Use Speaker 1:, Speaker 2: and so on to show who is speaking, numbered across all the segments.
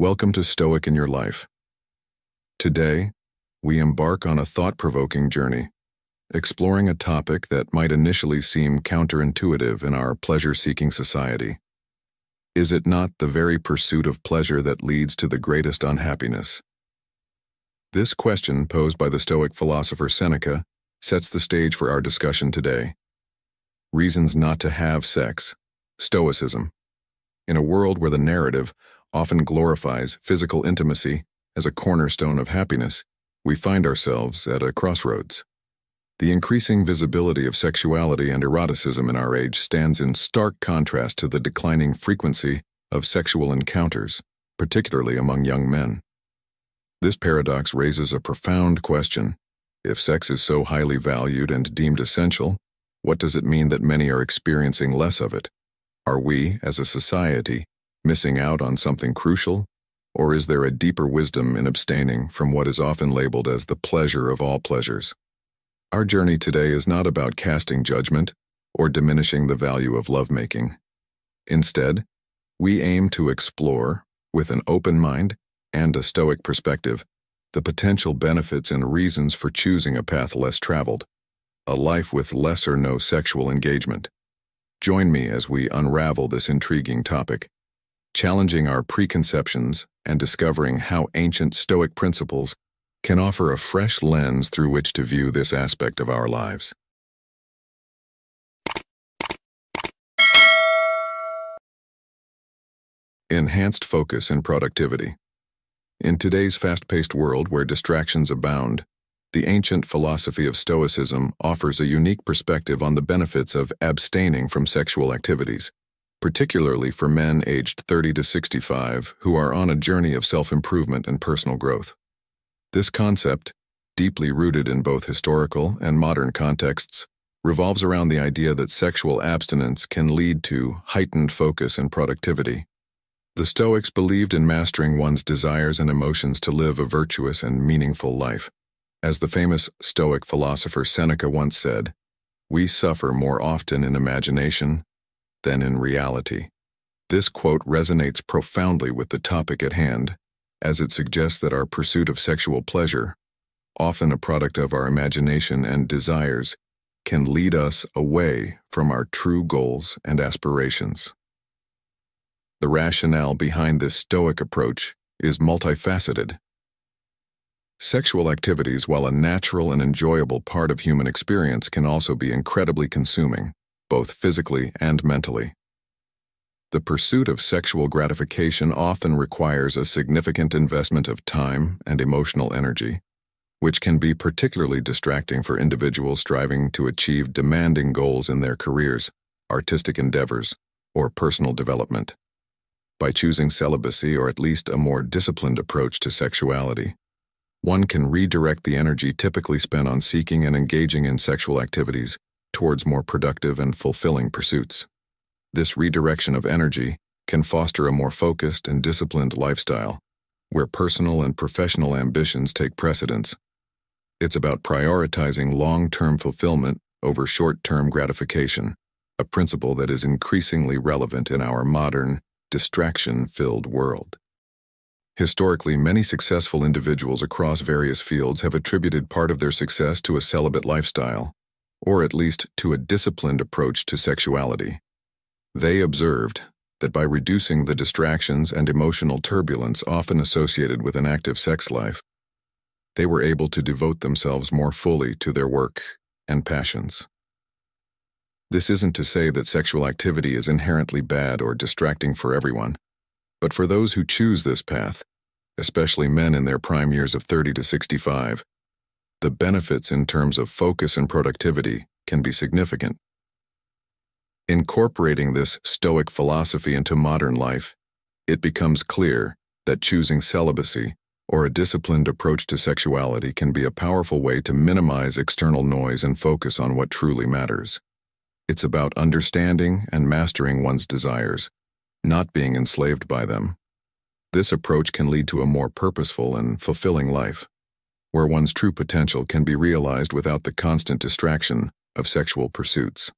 Speaker 1: Welcome to Stoic in Your Life. Today, we embark on a thought-provoking journey, exploring a topic that might initially seem counterintuitive in our pleasure-seeking society. Is it not the very pursuit of pleasure that leads to the greatest unhappiness? This question posed by the Stoic philosopher Seneca sets the stage for our discussion today. Reasons not to have sex. Stoicism. In a world where the narrative often glorifies physical intimacy as a cornerstone of happiness, we find ourselves at a crossroads. The increasing visibility of sexuality and eroticism in our age stands in stark contrast to the declining frequency of sexual encounters, particularly among young men. This paradox raises a profound question. If sex is so highly valued and deemed essential, what does it mean that many are experiencing less of it? Are we, as a society, missing out on something crucial? Or is there a deeper wisdom in abstaining from what is often labeled as the pleasure of all pleasures? Our journey today is not about casting judgment or diminishing the value of lovemaking. Instead, we aim to explore, with an open mind and a stoic perspective, the potential benefits and reasons for choosing a path less traveled, a life with less or no sexual engagement. Join me as we unravel this intriguing topic challenging our preconceptions and discovering how ancient Stoic principles can offer a fresh lens through which to view this aspect of our lives. Enhanced focus and productivity. In today's fast-paced world where distractions abound, the ancient philosophy of Stoicism offers a unique perspective on the benefits of abstaining from sexual activities particularly for men aged 30 to 65 who are on a journey of self-improvement and personal growth. This concept, deeply rooted in both historical and modern contexts, revolves around the idea that sexual abstinence can lead to heightened focus and productivity. The Stoics believed in mastering one's desires and emotions to live a virtuous and meaningful life. As the famous Stoic philosopher Seneca once said, we suffer more often in imagination than in reality. This quote resonates profoundly with the topic at hand, as it suggests that our pursuit of sexual pleasure, often a product of our imagination and desires, can lead us away from our true goals and aspirations. The rationale behind this Stoic approach is multifaceted. Sexual activities, while a natural and enjoyable part of human experience, can also be incredibly consuming both physically and mentally. The pursuit of sexual gratification often requires a significant investment of time and emotional energy, which can be particularly distracting for individuals striving to achieve demanding goals in their careers, artistic endeavors, or personal development. By choosing celibacy or at least a more disciplined approach to sexuality, one can redirect the energy typically spent on seeking and engaging in sexual activities towards more productive and fulfilling pursuits. This redirection of energy can foster a more focused and disciplined lifestyle, where personal and professional ambitions take precedence. It's about prioritizing long-term fulfillment over short-term gratification, a principle that is increasingly relevant in our modern, distraction-filled world. Historically, many successful individuals across various fields have attributed part of their success to a celibate lifestyle, or at least to a disciplined approach to sexuality. They observed that by reducing the distractions and emotional turbulence often associated with an active sex life, they were able to devote themselves more fully to their work and passions. This isn't to say that sexual activity is inherently bad or distracting for everyone, but for those who choose this path, especially men in their prime years of 30 to 65, the benefits in terms of focus and productivity can be significant. Incorporating this Stoic philosophy into modern life, it becomes clear that choosing celibacy or a disciplined approach to sexuality can be a powerful way to minimize external noise and focus on what truly matters. It's about understanding and mastering one's desires, not being enslaved by them. This approach can lead to a more purposeful and fulfilling life where one's true potential can be realized without the constant distraction of sexual pursuits.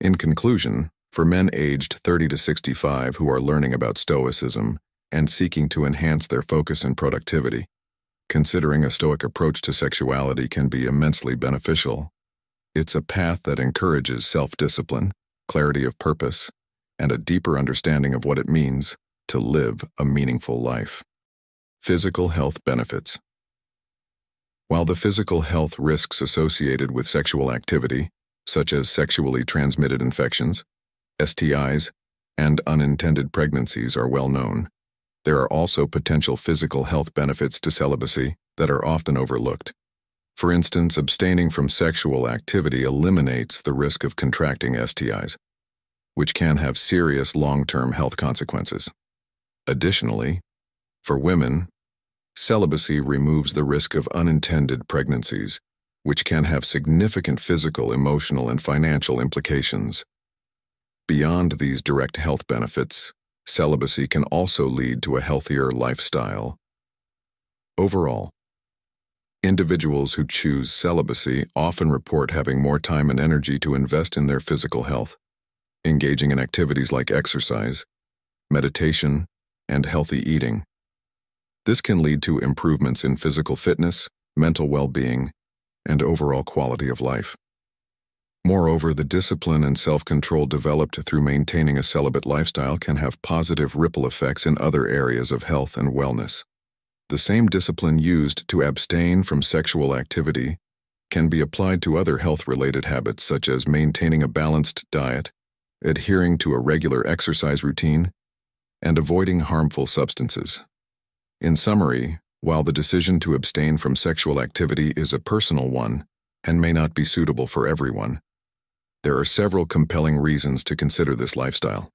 Speaker 1: In conclusion, for men aged 30 to 65 who are learning about Stoicism and seeking to enhance their focus and productivity. Considering a Stoic approach to sexuality can be immensely beneficial. It's a path that encourages self-discipline, clarity of purpose, and a deeper understanding of what it means to live a meaningful life. Physical health benefits. While the physical health risks associated with sexual activity, such as sexually transmitted infections, STIs, and unintended pregnancies are well known, there are also potential physical health benefits to celibacy that are often overlooked. For instance, abstaining from sexual activity eliminates the risk of contracting STIs, which can have serious long-term health consequences. Additionally, for women, celibacy removes the risk of unintended pregnancies, which can have significant physical, emotional, and financial implications. Beyond these direct health benefits, Celibacy can also lead to a healthier lifestyle. Overall, individuals who choose celibacy often report having more time and energy to invest in their physical health, engaging in activities like exercise, meditation, and healthy eating. This can lead to improvements in physical fitness, mental well-being, and overall quality of life. Moreover, the discipline and self-control developed through maintaining a celibate lifestyle can have positive ripple effects in other areas of health and wellness. The same discipline used to abstain from sexual activity can be applied to other health-related habits such as maintaining a balanced diet, adhering to a regular exercise routine, and avoiding harmful substances. In summary, while the decision to abstain from sexual activity is a personal one and may not be suitable for everyone, there are several compelling reasons to consider this lifestyle.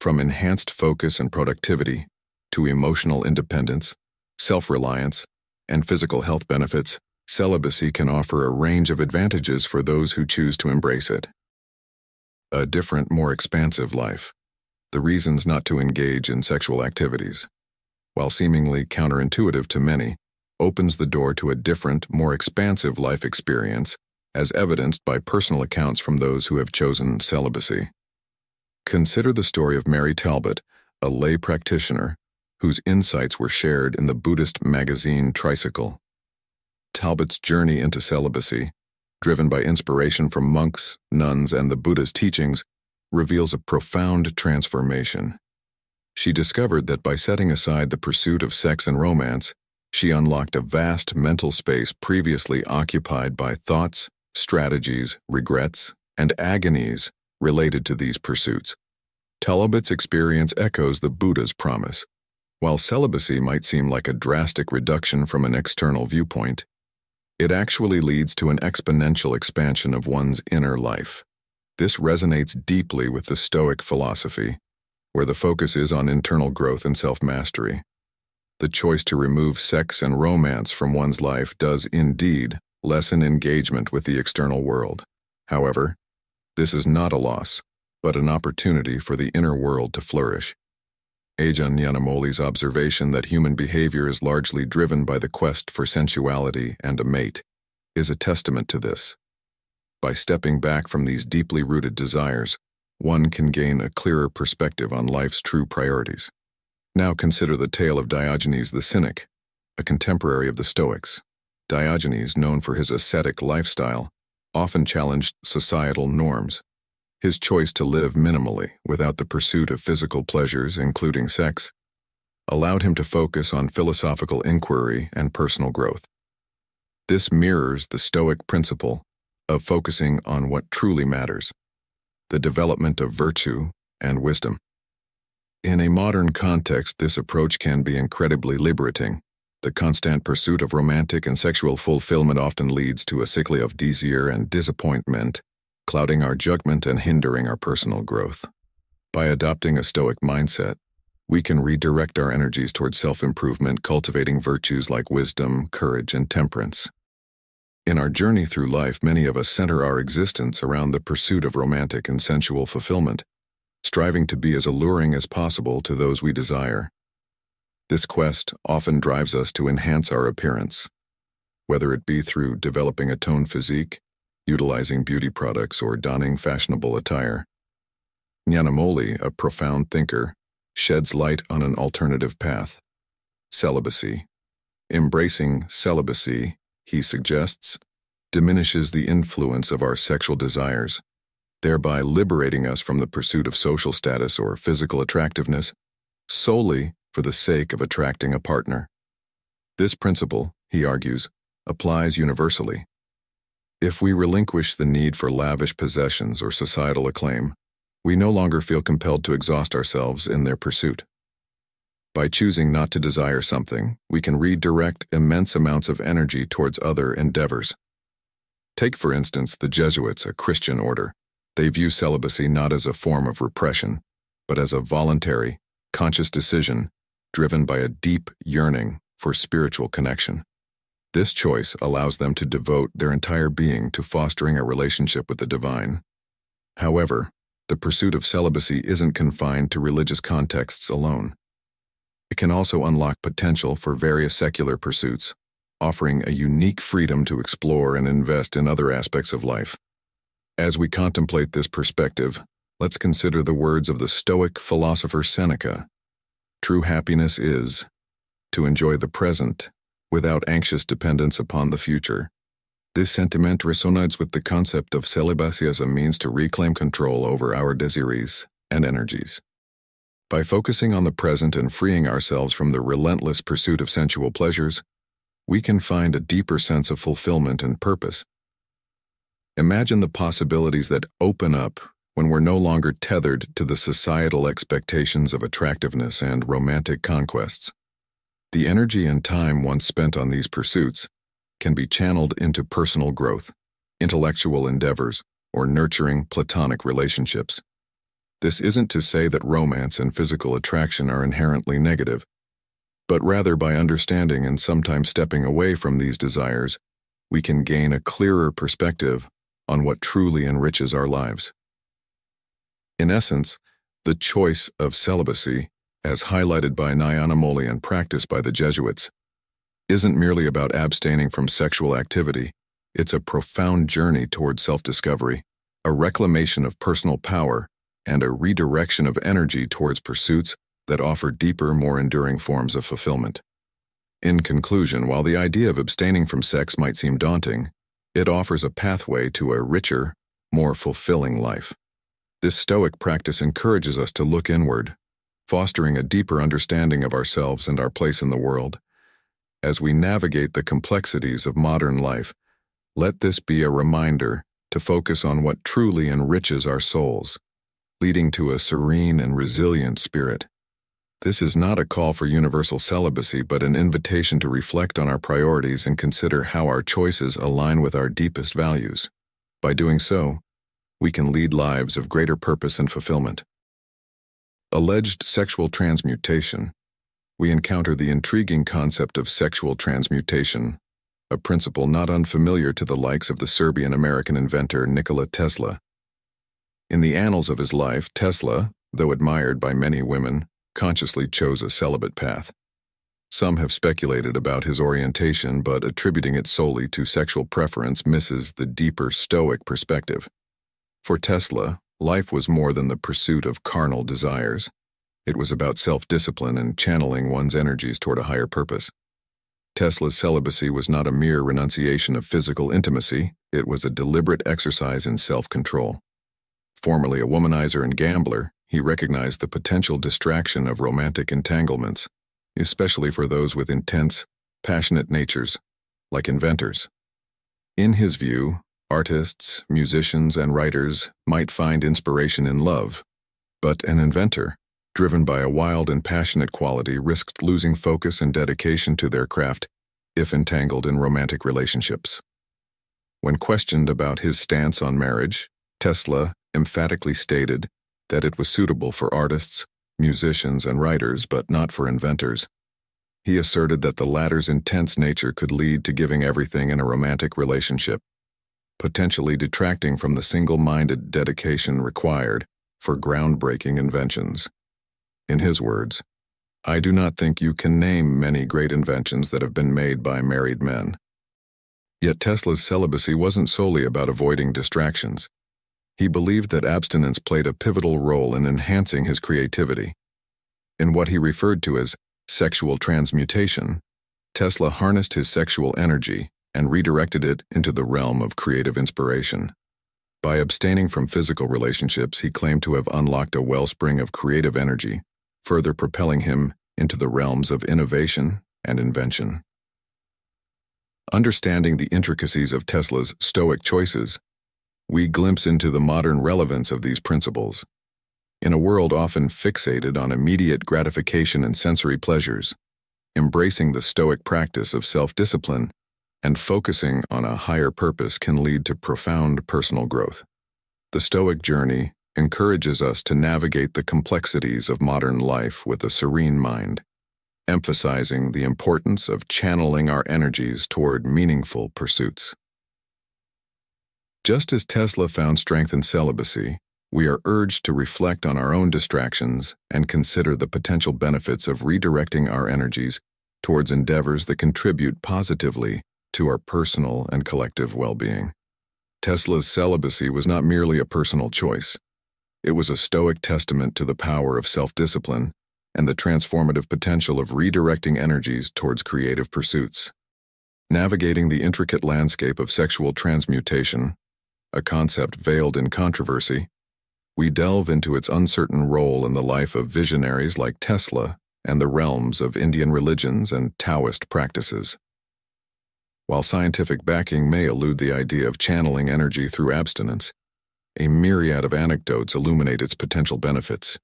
Speaker 1: From enhanced focus and productivity, to emotional independence, self-reliance, and physical health benefits, celibacy can offer a range of advantages for those who choose to embrace it. A different, more expansive life. The reasons not to engage in sexual activities, while seemingly counterintuitive to many, opens the door to a different, more expansive life experience as evidenced by personal accounts from those who have chosen celibacy. Consider the story of Mary Talbot, a lay practitioner, whose insights were shared in the Buddhist magazine Tricycle. Talbot's journey into celibacy, driven by inspiration from monks, nuns, and the Buddha's teachings, reveals a profound transformation. She discovered that by setting aside the pursuit of sex and romance, she unlocked a vast mental space previously occupied by thoughts, strategies, regrets, and agonies related to these pursuits. Talbot's experience echoes the Buddha's promise. While celibacy might seem like a drastic reduction from an external viewpoint, it actually leads to an exponential expansion of one's inner life. This resonates deeply with the Stoic philosophy, where the focus is on internal growth and self-mastery. The choice to remove sex and romance from one's life does indeed lessen engagement with the external world. However, this is not a loss, but an opportunity for the inner world to flourish. Ajahn Nyanamoli's observation that human behavior is largely driven by the quest for sensuality and a mate is a testament to this. By stepping back from these deeply rooted desires, one can gain a clearer perspective on life's true priorities. Now consider the tale of Diogenes the Cynic, a contemporary of the Stoics. Diogenes, known for his ascetic lifestyle, often challenged societal norms. His choice to live minimally, without the pursuit of physical pleasures, including sex, allowed him to focus on philosophical inquiry and personal growth. This mirrors the Stoic principle of focusing on what truly matters, the development of virtue and wisdom. In a modern context, this approach can be incredibly liberating, the constant pursuit of romantic and sexual fulfillment often leads to a cycle of desire and disappointment, clouding our judgment and hindering our personal growth. By adopting a Stoic mindset, we can redirect our energies towards self-improvement, cultivating virtues like wisdom, courage, and temperance. In our journey through life, many of us center our existence around the pursuit of romantic and sensual fulfillment, striving to be as alluring as possible to those we desire. This quest often drives us to enhance our appearance, whether it be through developing a toned physique, utilizing beauty products, or donning fashionable attire. Nyanamoli, a profound thinker, sheds light on an alternative path. Celibacy. Embracing celibacy, he suggests, diminishes the influence of our sexual desires, thereby liberating us from the pursuit of social status or physical attractiveness solely for the sake of attracting a partner. This principle, he argues, applies universally. If we relinquish the need for lavish possessions or societal acclaim, we no longer feel compelled to exhaust ourselves in their pursuit. By choosing not to desire something, we can redirect immense amounts of energy towards other endeavors. Take, for instance, the Jesuits, a Christian order. They view celibacy not as a form of repression, but as a voluntary, conscious decision driven by a deep yearning for spiritual connection. This choice allows them to devote their entire being to fostering a relationship with the divine. However, the pursuit of celibacy isn't confined to religious contexts alone. It can also unlock potential for various secular pursuits, offering a unique freedom to explore and invest in other aspects of life. As we contemplate this perspective, let's consider the words of the Stoic philosopher Seneca. True happiness is to enjoy the present without anxious dependence upon the future. This sentiment resonates with the concept of celibacy as a means to reclaim control over our desires and energies. By focusing on the present and freeing ourselves from the relentless pursuit of sensual pleasures, we can find a deeper sense of fulfillment and purpose. Imagine the possibilities that open up when we're no longer tethered to the societal expectations of attractiveness and romantic conquests. The energy and time once spent on these pursuits can be channeled into personal growth, intellectual endeavors, or nurturing platonic relationships. This isn't to say that romance and physical attraction are inherently negative, but rather by understanding and sometimes stepping away from these desires, we can gain a clearer perspective on what truly enriches our lives. In essence, the choice of celibacy as highlighted by Nyanamoli and practiced by the Jesuits, isn't merely about abstaining from sexual activity, it's a profound journey toward self-discovery, a reclamation of personal power, and a redirection of energy towards pursuits that offer deeper, more enduring forms of fulfillment. In conclusion, while the idea of abstaining from sex might seem daunting, it offers a pathway to a richer, more fulfilling life. This Stoic practice encourages us to look inward, fostering a deeper understanding of ourselves and our place in the world. As we navigate the complexities of modern life, let this be a reminder to focus on what truly enriches our souls, leading to a serene and resilient spirit. This is not a call for universal celibacy, but an invitation to reflect on our priorities and consider how our choices align with our deepest values. By doing so, we can lead lives of greater purpose and fulfillment alleged sexual transmutation, we encounter the intriguing concept of sexual transmutation, a principle not unfamiliar to the likes of the Serbian-American inventor Nikola Tesla. In the annals of his life, Tesla, though admired by many women, consciously chose a celibate path. Some have speculated about his orientation, but attributing it solely to sexual preference misses the deeper Stoic perspective. For Tesla, Life was more than the pursuit of carnal desires. It was about self-discipline and channeling one's energies toward a higher purpose. Tesla's celibacy was not a mere renunciation of physical intimacy, it was a deliberate exercise in self-control. Formerly a womanizer and gambler, he recognized the potential distraction of romantic entanglements, especially for those with intense, passionate natures, like inventors. In his view, Artists, musicians, and writers might find inspiration in love, but an inventor, driven by a wild and passionate quality, risked losing focus and dedication to their craft if entangled in romantic relationships. When questioned about his stance on marriage, Tesla emphatically stated that it was suitable for artists, musicians, and writers, but not for inventors. He asserted that the latter's intense nature could lead to giving everything in a romantic relationship potentially detracting from the single-minded dedication required for groundbreaking inventions. In his words, I do not think you can name many great inventions that have been made by married men. Yet Tesla's celibacy wasn't solely about avoiding distractions. He believed that abstinence played a pivotal role in enhancing his creativity. In what he referred to as sexual transmutation, Tesla harnessed his sexual energy and redirected it into the realm of creative inspiration. By abstaining from physical relationships, he claimed to have unlocked a wellspring of creative energy, further propelling him into the realms of innovation and invention. Understanding the intricacies of Tesla's Stoic choices, we glimpse into the modern relevance of these principles. In a world often fixated on immediate gratification and sensory pleasures, embracing the Stoic practice of self-discipline and focusing on a higher purpose can lead to profound personal growth. The Stoic journey encourages us to navigate the complexities of modern life with a serene mind, emphasizing the importance of channeling our energies toward meaningful pursuits. Just as Tesla found strength in celibacy, we are urged to reflect on our own distractions and consider the potential benefits of redirecting our energies towards endeavors that contribute positively to our personal and collective well-being. Tesla's celibacy was not merely a personal choice. It was a stoic testament to the power of self-discipline and the transformative potential of redirecting energies towards creative pursuits. Navigating the intricate landscape of sexual transmutation, a concept veiled in controversy, we delve into its uncertain role in the life of visionaries like Tesla and the realms of Indian religions and Taoist practices. While scientific backing may elude the idea of channeling energy through abstinence, a myriad of anecdotes illuminate its potential benefits.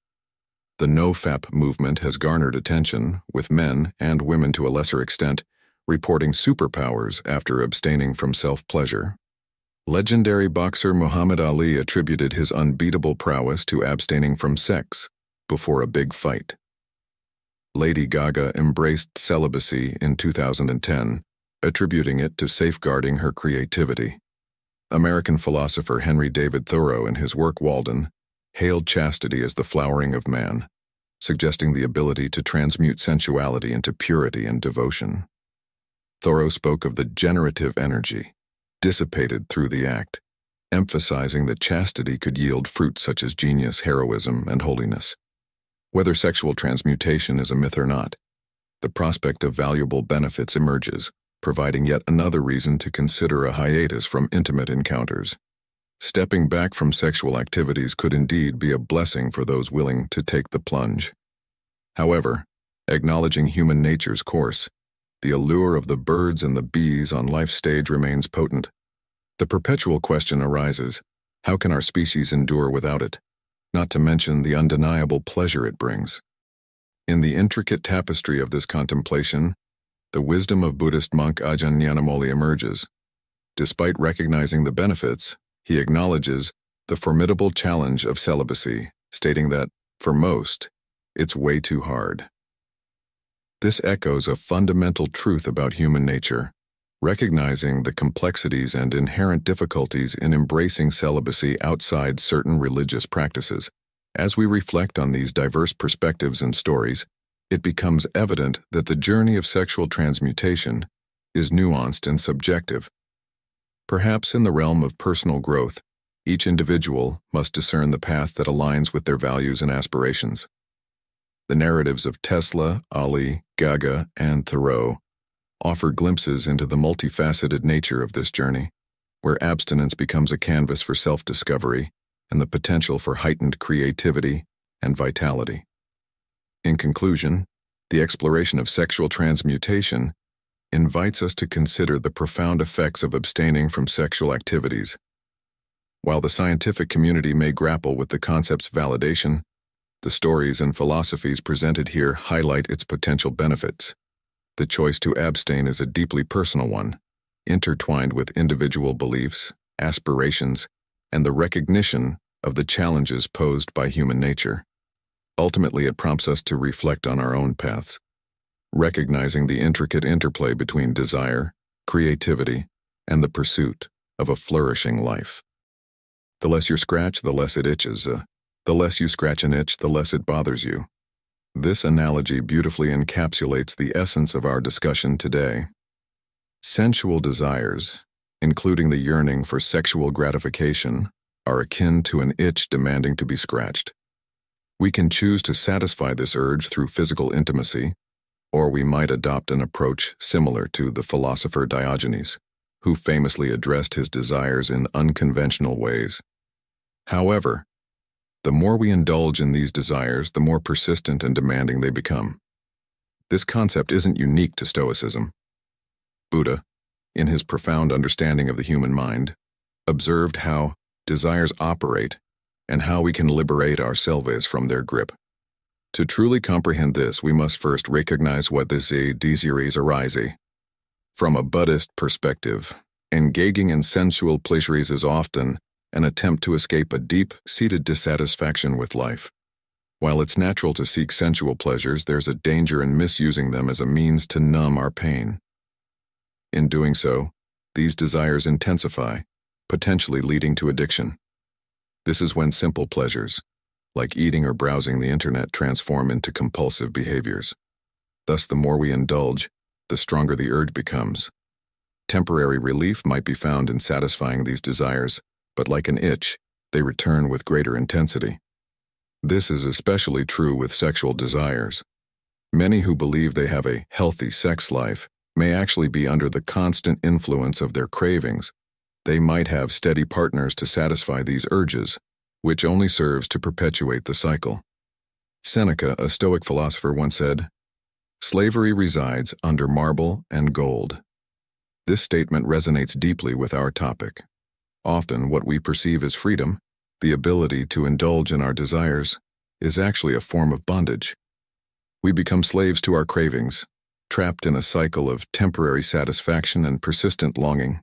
Speaker 1: The NoFap movement has garnered attention, with men, and women to a lesser extent, reporting superpowers after abstaining from self-pleasure. Legendary boxer Muhammad Ali attributed his unbeatable prowess to abstaining from sex before a big fight. Lady Gaga embraced celibacy in 2010, attributing it to safeguarding her creativity. American philosopher Henry David Thoreau in his work Walden hailed chastity as the flowering of man, suggesting the ability to transmute sensuality into purity and devotion. Thoreau spoke of the generative energy, dissipated through the act, emphasizing that chastity could yield fruits such as genius, heroism, and holiness. Whether sexual transmutation is a myth or not, the prospect of valuable benefits emerges, providing yet another reason to consider a hiatus from intimate encounters. Stepping back from sexual activities could indeed be a blessing for those willing to take the plunge. However, acknowledging human nature's course, the allure of the birds and the bees on life's stage remains potent. The perpetual question arises, how can our species endure without it? Not to mention the undeniable pleasure it brings. In the intricate tapestry of this contemplation, the wisdom of Buddhist monk Ajahn Nyanamoli emerges. Despite recognizing the benefits, he acknowledges the formidable challenge of celibacy, stating that, for most, it's way too hard. This echoes a fundamental truth about human nature, recognizing the complexities and inherent difficulties in embracing celibacy outside certain religious practices. As we reflect on these diverse perspectives and stories, it becomes evident that the journey of sexual transmutation is nuanced and subjective. Perhaps in the realm of personal growth, each individual must discern the path that aligns with their values and aspirations. The narratives of Tesla, Ali, Gaga, and Thoreau offer glimpses into the multifaceted nature of this journey, where abstinence becomes a canvas for self-discovery and the potential for heightened creativity and vitality. In conclusion, the exploration of sexual transmutation invites us to consider the profound effects of abstaining from sexual activities. While the scientific community may grapple with the concept's validation, the stories and philosophies presented here highlight its potential benefits. The choice to abstain is a deeply personal one, intertwined with individual beliefs, aspirations, and the recognition of the challenges posed by human nature. Ultimately, it prompts us to reflect on our own paths, recognizing the intricate interplay between desire, creativity, and the pursuit of a flourishing life. The less you scratch, the less it itches. Uh, the less you scratch an itch, the less it bothers you. This analogy beautifully encapsulates the essence of our discussion today. Sensual desires, including the yearning for sexual gratification, are akin to an itch demanding to be scratched. We can choose to satisfy this urge through physical intimacy, or we might adopt an approach similar to the philosopher Diogenes, who famously addressed his desires in unconventional ways. However, the more we indulge in these desires, the more persistent and demanding they become. This concept isn't unique to Stoicism. Buddha, in his profound understanding of the human mind, observed how desires operate and how we can liberate ourselves from their grip. To truly comprehend this, we must first recognize what this desiris arise. From a Buddhist perspective, engaging in sensual pleasures is often an attempt to escape a deep-seated dissatisfaction with life. While it's natural to seek sensual pleasures, there's a danger in misusing them as a means to numb our pain. In doing so, these desires intensify, potentially leading to addiction. This is when simple pleasures, like eating or browsing the internet, transform into compulsive behaviors. Thus, the more we indulge, the stronger the urge becomes. Temporary relief might be found in satisfying these desires, but like an itch, they return with greater intensity. This is especially true with sexual desires. Many who believe they have a healthy sex life may actually be under the constant influence of their cravings. They might have steady partners to satisfy these urges, which only serves to perpetuate the cycle. Seneca, a Stoic philosopher, once said, Slavery resides under marble and gold. This statement resonates deeply with our topic. Often, what we perceive as freedom, the ability to indulge in our desires, is actually a form of bondage. We become slaves to our cravings, trapped in a cycle of temporary satisfaction and persistent longing.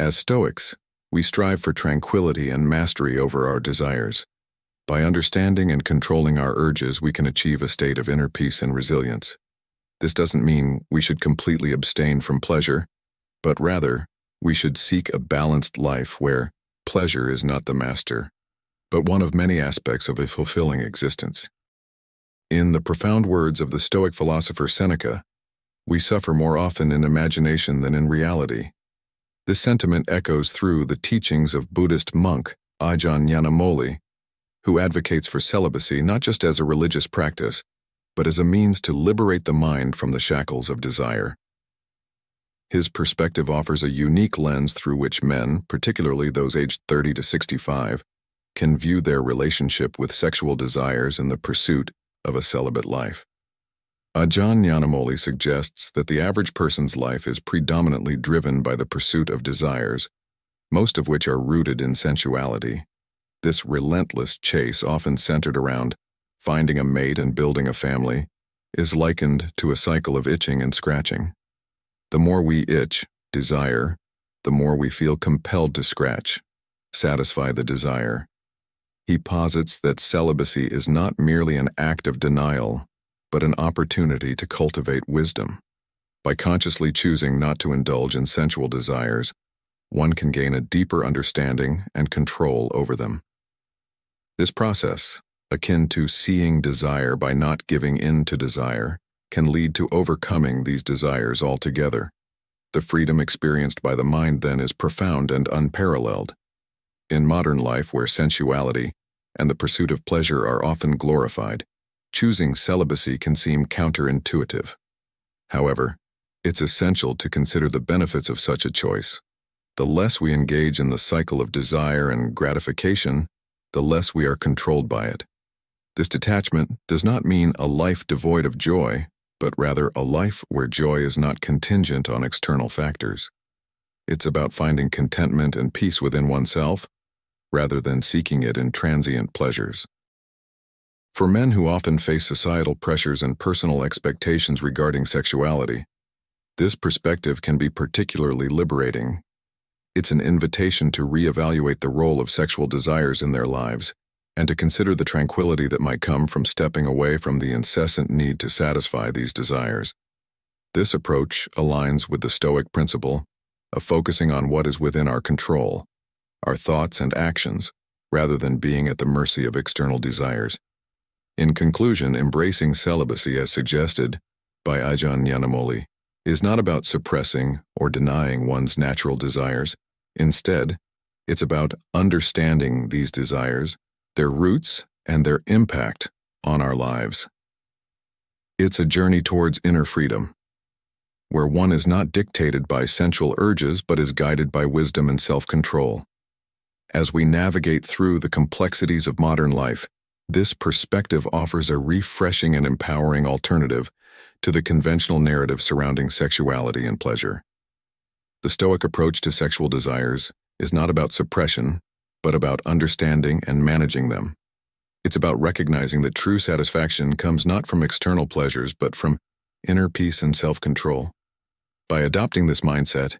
Speaker 1: As Stoics, we strive for tranquility and mastery over our desires. By understanding and controlling our urges, we can achieve a state of inner peace and resilience. This doesn't mean we should completely abstain from pleasure, but rather we should seek a balanced life where pleasure is not the master, but one of many aspects of a fulfilling existence. In the profound words of the Stoic philosopher Seneca, we suffer more often in imagination than in reality. This sentiment echoes through the teachings of Buddhist monk Ajahn Nyanamoli, who advocates for celibacy not just as a religious practice, but as a means to liberate the mind from the shackles of desire. His perspective offers a unique lens through which men, particularly those aged 30 to 65, can view their relationship with sexual desires and the pursuit of a celibate life. Ajahn Nyanamoli suggests that the average person's life is predominantly driven by the pursuit of desires, most of which are rooted in sensuality. This relentless chase, often centered around finding a mate and building a family, is likened to a cycle of itching and scratching. The more we itch, desire, the more we feel compelled to scratch, satisfy the desire. He posits that celibacy is not merely an act of denial, but an opportunity to cultivate wisdom. By consciously choosing not to indulge in sensual desires, one can gain a deeper understanding and control over them. This process, akin to seeing desire by not giving in to desire, can lead to overcoming these desires altogether. The freedom experienced by the mind then is profound and unparalleled. In modern life, where sensuality and the pursuit of pleasure are often glorified, choosing celibacy can seem counterintuitive. However, it's essential to consider the benefits of such a choice. The less we engage in the cycle of desire and gratification, the less we are controlled by it. This detachment does not mean a life devoid of joy, but rather a life where joy is not contingent on external factors. It's about finding contentment and peace within oneself, rather than seeking it in transient pleasures. For men who often face societal pressures and personal expectations regarding sexuality, this perspective can be particularly liberating. It's an invitation to reevaluate the role of sexual desires in their lives and to consider the tranquility that might come from stepping away from the incessant need to satisfy these desires. This approach aligns with the Stoic principle of focusing on what is within our control, our thoughts and actions, rather than being at the mercy of external desires. In conclusion, embracing celibacy as suggested by Ajahn Nyanamoli is not about suppressing or denying one's natural desires. Instead, it's about understanding these desires their roots, and their impact on our lives. It's a journey towards inner freedom, where one is not dictated by sensual urges but is guided by wisdom and self-control. As we navigate through the complexities of modern life, this perspective offers a refreshing and empowering alternative to the conventional narrative surrounding sexuality and pleasure. The Stoic approach to sexual desires is not about suppression, but about understanding and managing them. It's about recognizing that true satisfaction comes not from external pleasures, but from inner peace and self-control. By adopting this mindset,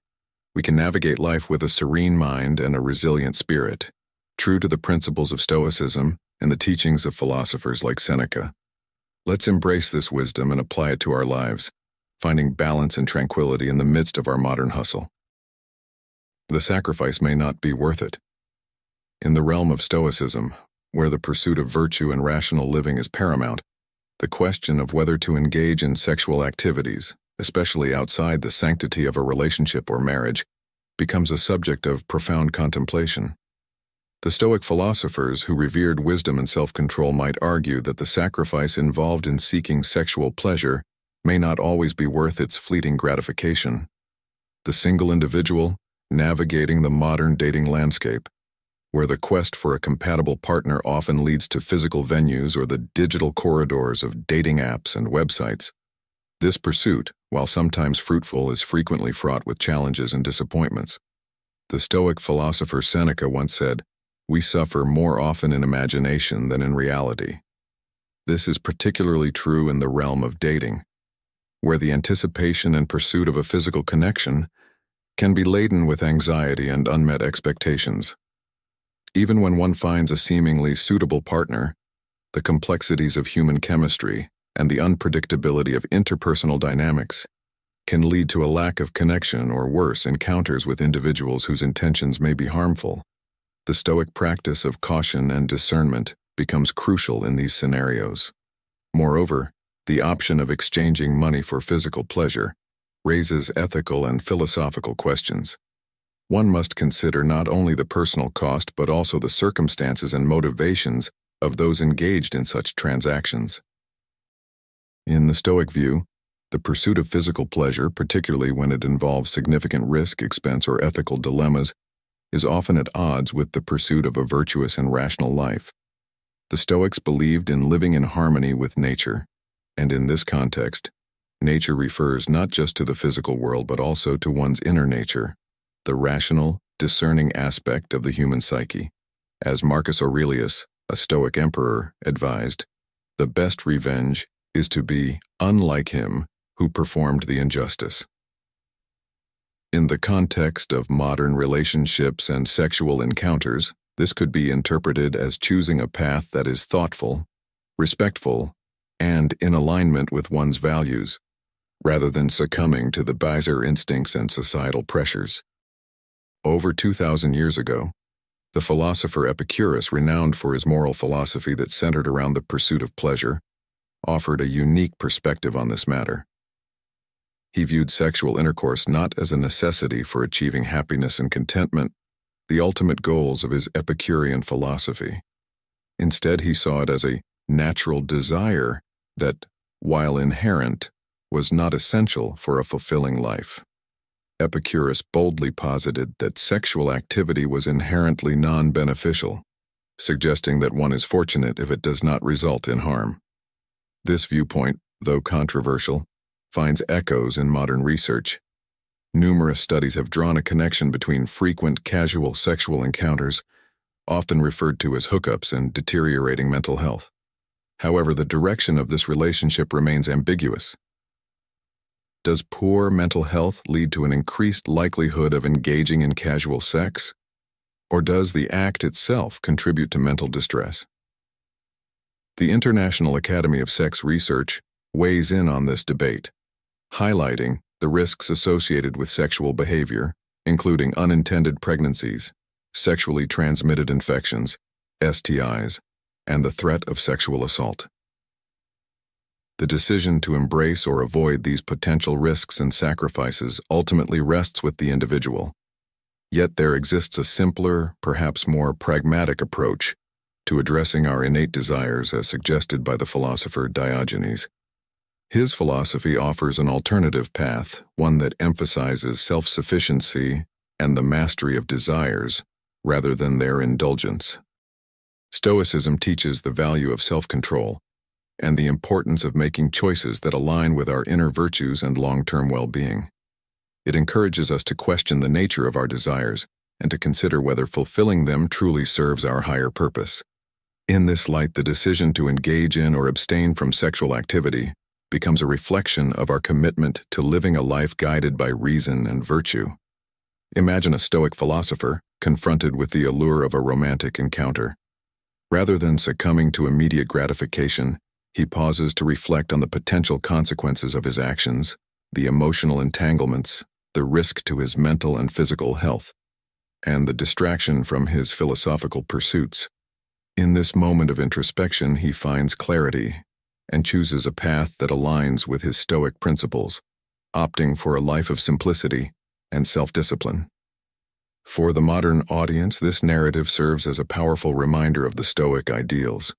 Speaker 1: we can navigate life with a serene mind and a resilient spirit, true to the principles of Stoicism and the teachings of philosophers like Seneca. Let's embrace this wisdom and apply it to our lives, finding balance and tranquility in the midst of our modern hustle. The sacrifice may not be worth it. In the realm of Stoicism, where the pursuit of virtue and rational living is paramount, the question of whether to engage in sexual activities, especially outside the sanctity of a relationship or marriage, becomes a subject of profound contemplation. The Stoic philosophers who revered wisdom and self-control might argue that the sacrifice involved in seeking sexual pleasure may not always be worth its fleeting gratification. The single individual, navigating the modern dating landscape, where the quest for a compatible partner often leads to physical venues or the digital corridors of dating apps and websites. This pursuit, while sometimes fruitful, is frequently fraught with challenges and disappointments. The Stoic philosopher Seneca once said, We suffer more often in imagination than in reality. This is particularly true in the realm of dating, where the anticipation and pursuit of a physical connection can be laden with anxiety and unmet expectations. Even when one finds a seemingly suitable partner, the complexities of human chemistry and the unpredictability of interpersonal dynamics can lead to a lack of connection or worse, encounters with individuals whose intentions may be harmful. The Stoic practice of caution and discernment becomes crucial in these scenarios. Moreover, the option of exchanging money for physical pleasure raises ethical and philosophical questions. One must consider not only the personal cost but also the circumstances and motivations of those engaged in such transactions. In the Stoic view, the pursuit of physical pleasure, particularly when it involves significant risk, expense, or ethical dilemmas, is often at odds with the pursuit of a virtuous and rational life. The Stoics believed in living in harmony with nature, and in this context, nature refers not just to the physical world but also to one's inner nature, the rational, discerning aspect of the human psyche. As Marcus Aurelius, a Stoic emperor, advised, the best revenge is to be unlike him who performed the injustice. In the context of modern relationships and sexual encounters, this could be interpreted as choosing a path that is thoughtful, respectful, and in alignment with one's values, rather than succumbing to the baser instincts and societal pressures. Over 2,000 years ago, the philosopher Epicurus, renowned for his moral philosophy that centered around the pursuit of pleasure, offered a unique perspective on this matter. He viewed sexual intercourse not as a necessity for achieving happiness and contentment, the ultimate goals of his Epicurean philosophy. Instead, he saw it as a natural desire that, while inherent, was not essential for a fulfilling life. Epicurus boldly posited that sexual activity was inherently non-beneficial, suggesting that one is fortunate if it does not result in harm. This viewpoint, though controversial, finds echoes in modern research. Numerous studies have drawn a connection between frequent casual sexual encounters, often referred to as hookups, and deteriorating mental health. However, the direction of this relationship remains ambiguous. Does poor mental health lead to an increased likelihood of engaging in casual sex? Or does the act itself contribute to mental distress? The International Academy of Sex Research weighs in on this debate, highlighting the risks associated with sexual behavior, including unintended pregnancies, sexually transmitted infections, STIs, and the threat of sexual assault. The decision to embrace or avoid these potential risks and sacrifices ultimately rests with the individual. Yet there exists a simpler, perhaps more pragmatic approach, to addressing our innate desires as suggested by the philosopher Diogenes. His philosophy offers an alternative path, one that emphasizes self-sufficiency and the mastery of desires rather than their indulgence. Stoicism teaches the value of self-control and the importance of making choices that align with our inner virtues and long-term well-being. It encourages us to question the nature of our desires and to consider whether fulfilling them truly serves our higher purpose. In this light, the decision to engage in or abstain from sexual activity becomes a reflection of our commitment to living a life guided by reason and virtue. Imagine a Stoic philosopher confronted with the allure of a romantic encounter. Rather than succumbing to immediate gratification, he pauses to reflect on the potential consequences of his actions, the emotional entanglements, the risk to his mental and physical health, and the distraction from his philosophical pursuits. In this moment of introspection, he finds clarity and chooses a path that aligns with his Stoic principles, opting for a life of simplicity and self-discipline. For the modern audience, this narrative serves as a powerful reminder of the Stoic ideals.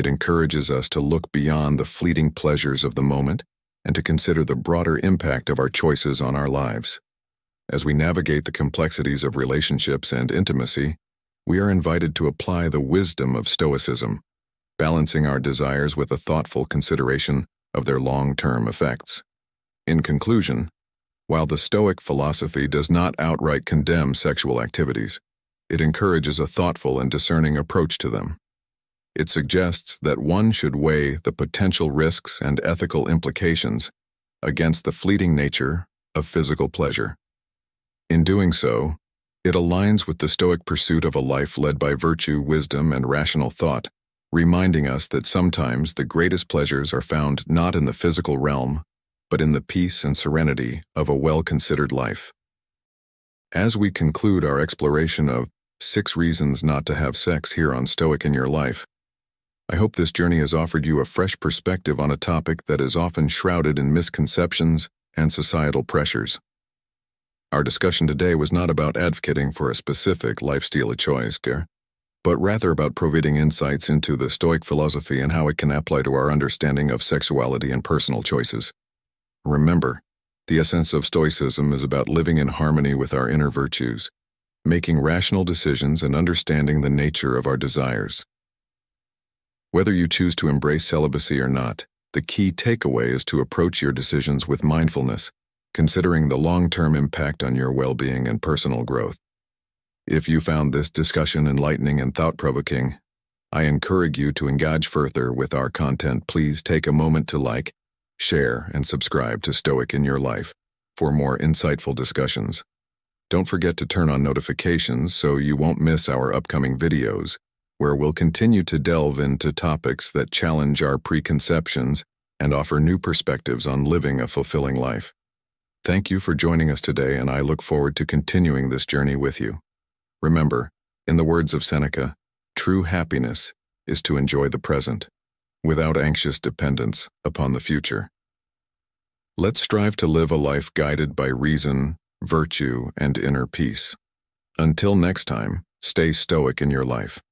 Speaker 1: It encourages us to look beyond the fleeting pleasures of the moment and to consider the broader impact of our choices on our lives. As we navigate the complexities of relationships and intimacy, we are invited to apply the wisdom of Stoicism, balancing our desires with a thoughtful consideration of their long-term effects. In conclusion, while the Stoic philosophy does not outright condemn sexual activities, it encourages a thoughtful and discerning approach to them. It suggests that one should weigh the potential risks and ethical implications against the fleeting nature of physical pleasure. In doing so, it aligns with the Stoic pursuit of a life led by virtue, wisdom, and rational thought, reminding us that sometimes the greatest pleasures are found not in the physical realm, but in the peace and serenity of a well-considered life. As we conclude our exploration of six reasons not to have sex here on Stoic in Your Life, I hope this journey has offered you a fresh perspective on a topic that is often shrouded in misconceptions and societal pressures. Our discussion today was not about advocating for a specific lifestyle choice, but rather about providing insights into the Stoic philosophy and how it can apply to our understanding of sexuality and personal choices. Remember, the essence of Stoicism is about living in harmony with our inner virtues, making rational decisions and understanding the nature of our desires. Whether you choose to embrace celibacy or not, the key takeaway is to approach your decisions with mindfulness, considering the long-term impact on your well-being and personal growth. If you found this discussion enlightening and thought-provoking, I encourage you to engage further with our content. Please take a moment to like, share, and subscribe to Stoic in Your Life for more insightful discussions. Don't forget to turn on notifications so you won't miss our upcoming videos where we'll continue to delve into topics that challenge our preconceptions and offer new perspectives on living a fulfilling life. Thank you for joining us today, and I look forward to continuing this journey with you. Remember, in the words of Seneca, true happiness is to enjoy the present, without anxious dependence upon the future. Let's strive to live a life guided by reason, virtue, and inner peace. Until next time, stay stoic in your life.